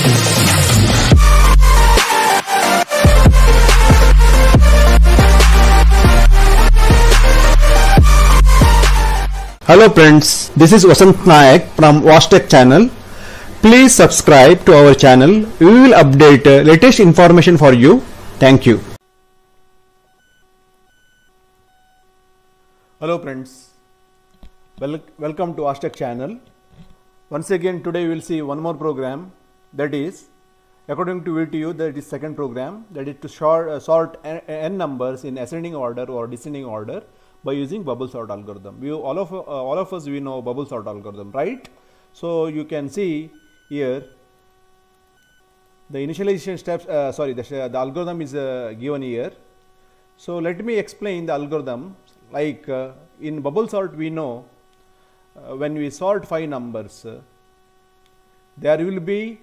Hello friends, this is Vasanth Nayak from Vastech channel. Please subscribe to our channel. We will update latest information for you. Thank you. Hello friends, Wel- welcome to Vastech channel. Once again today we will see one more program that is according to VTU that is second program that is to sort, uh, sort n, n numbers in ascending order or descending order by using bubble sort algorithm. We all of uh, all of us we know bubble sort algorithm, right? So you can see here the initialization steps. Uh, sorry, the, the algorithm is uh, given here. So let me explain the algorithm. Like uh, in bubble sort, we know uh, when we sort five numbers, there will be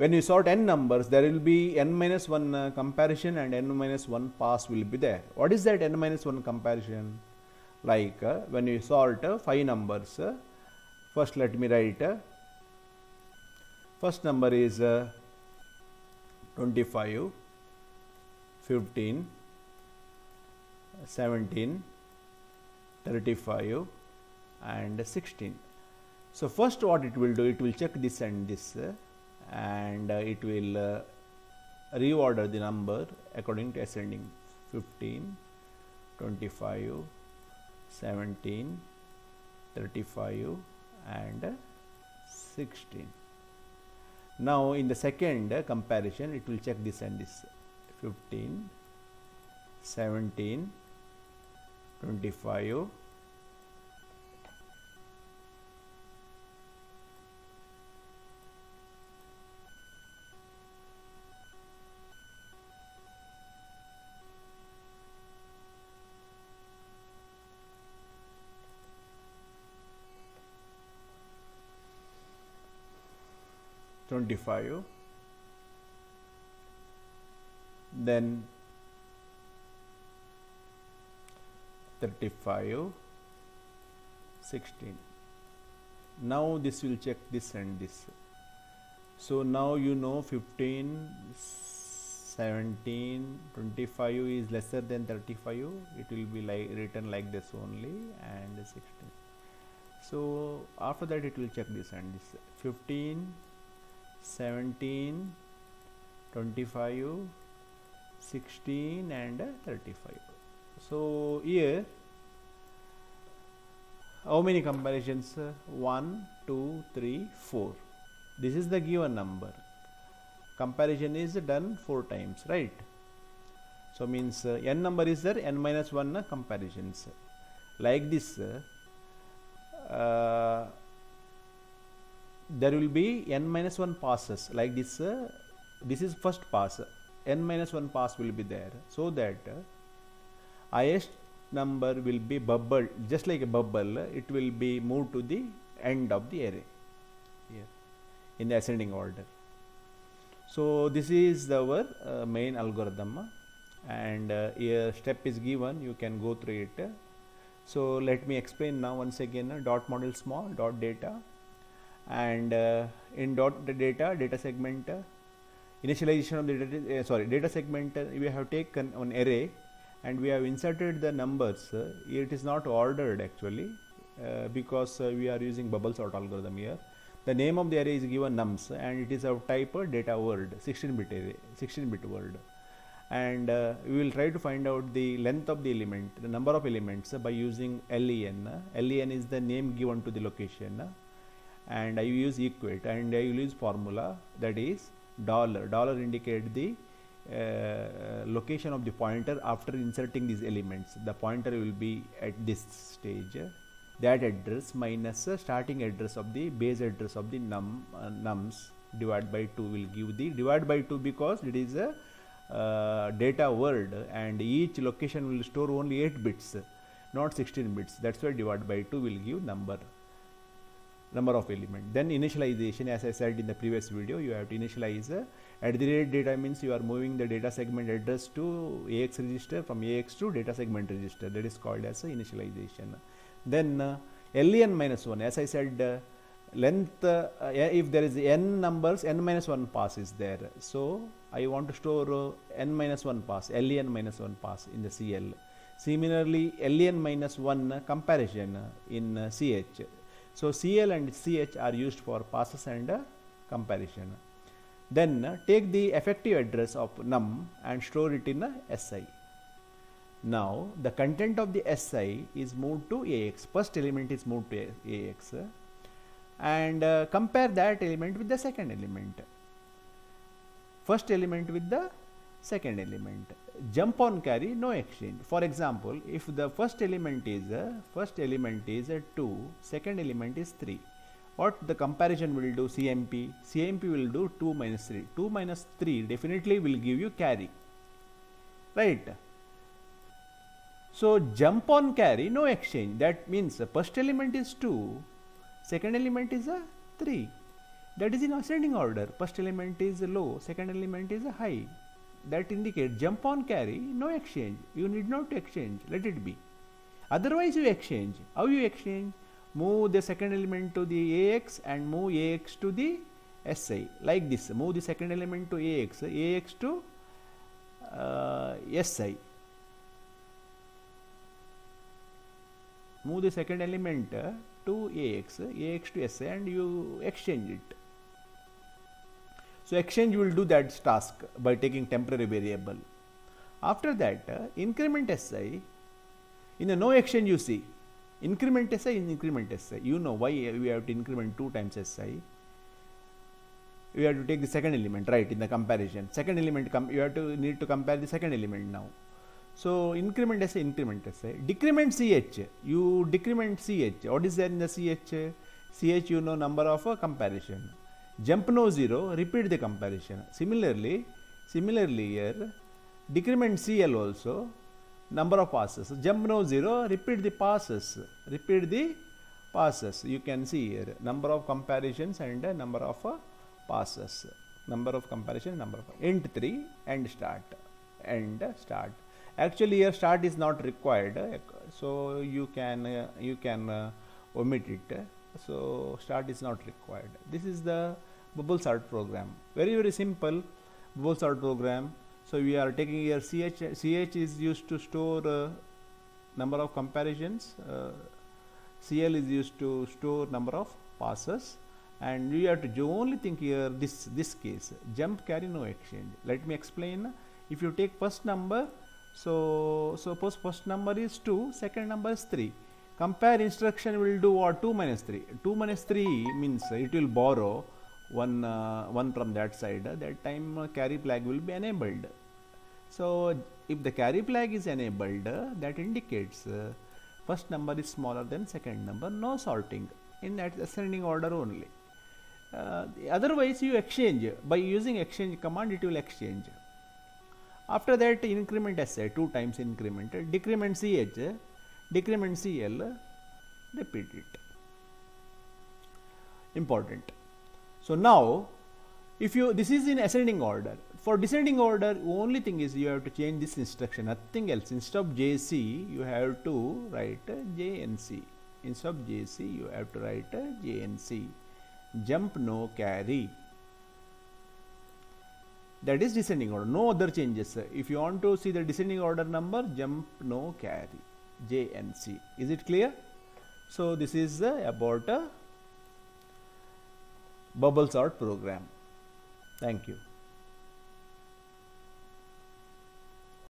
when you sort n numbers there will be n minus 1 uh, comparison and n minus 1 pass will be there. What is that n minus 1 comparison? Like uh, when you sort uh, 5 numbers uh, first let me write uh, first number is uh, 25 15 17 35 and 16 so first what it will do it will check this and this and uh, it will uh, reorder the number according to ascending 15 25 17 35 and uh, 16 now in the second comparison it will check this and this. 15 17 25 25 then 35 16 now this will check this and this. So now you know 15 17 25 is lesser than 35 it will be like written like this only and 16 so after that it will check this and this. 15 17 25 16 and 35 so here how many comparisons? Uh, 1 2 3 4 this is the given number. Comparison is done four times right? So means uh, n number is there n minus 1 uh, comparisons. Like this uh, there will be n minus 1 passes. Like this uh, this is first pass. n minus 1 pass will be there. So that uh, highest number will be bubble. Just like a bubble it will be moved to the end of the array. Here in the ascending order. So this is our uh, main algorithm. And uh, here step is given. You can go through it. So let me explain now once again uh, dot model small dot data and uh, in dot data data segment uh, initialization of the data uh, sorry data segment uh, we have taken an array and we have inserted the numbers. Uh, it is not ordered actually uh, because uh, we are using bubble sort algorithm here. The name of the array is given nums and it is of type uh, data word 16 bit array 16 bit word and uh, we will try to find out the length of the element the number of elements uh, by using len len is the name given to the location. uh, and I use equate and I will use formula that is dollar. Dollar indicate the uh, location of the pointer after inserting these elements. The pointer will be at this stage. That address minus starting address of the base address of the num uh, nums divided by 2 will give the divide by 2 because it is a uh, data word and each location will store only 8 bits not 16 bits. That's why divide by 2 will give number number of element. Then initialization as i said in the previous video you have to initialize. Uh, at the rate data means you are moving the data segment address to ax register from ax to data segment register. That is called as a initialization. Then uh, len minus 1 as i said uh, length uh, if there is n numbers n minus 1 pass is there. So i want to store uh, n minus 1 pass len minus 1 pass in the cl similarly len minus 1 comparison in uh, ch so cl and ch are used for passes and uh, comparison. Then uh, take the effective address of num and store it in a si now the content of the si is moved to ax first element is moved to ax and uh, compare that element with the second element. First element with the second element jump on carry no exchange. For example if the first element is a first element is a 2 second element is 3 what the comparison will do? Cmp cmp will do 2 minus 3 2 minus 3 definitely will give you carry. Right? So jump on carry no exchange. That means the first element is 2 second element is a 3 that is in ascending order. First element is low second element is high that indicate jump on carry no exchange. You need not exchange. Let it be. Otherwise you exchange. How you exchange? Move the second element to the ax and move ax to the si like this. Move the second element to ax ax to uh, si move the second element uh, to ax ax to si and you exchange it so exchange will do that task by taking temporary variable after that uh, increment si in the no exchange you see increment si in increment si you know why we have to increment two times si we have to take the second element right in the comparison second element you have to need to compare the second element now so increment SI, increment SI. Decrement CH, you decrement CH. What is there in the CH? CH you know number of a comparison. Jump no 0, repeat the comparison. Similarly, similarly here, decrement CL also, number of passes. Jump no 0, repeat the passes. Repeat the passes. You can see here, number of comparisons and number of uh, passes. Number of comparison, number of int 3 and start. And start actually your start is not required so you can uh, you can uh, omit it so start is not required this is the bubble sort program very very simple bubble sort program so we are taking here ch ch is used to store uh, number of comparisons uh, cl is used to store number of passes and you have to only think here this this case jump carry no exchange let me explain if you take first number so, suppose first number is 2, second number is 3. Compare instruction will do what? 2 minus 3. 2 minus 3 means it will borrow one, uh, one from that side. That time uh, carry flag will be enabled. So, if the carry flag is enabled, that indicates uh, first number is smaller than second number, no sorting in that ascending order only. Uh, otherwise, you exchange by using exchange command, it will exchange. After that increment SI 2 times increment, decrement CH, decrement CL, repeat it. Important. So now if you this is in ascending order. For descending order only thing is you have to change this instruction. Nothing else. Instead of jc you have to write jnc instead of jc you have to write jnc jump no carry. That is descending order. No other changes if you want to see the descending order number jump no carry. JNC is it clear? So this is uh, about a bubble sort program. Thank you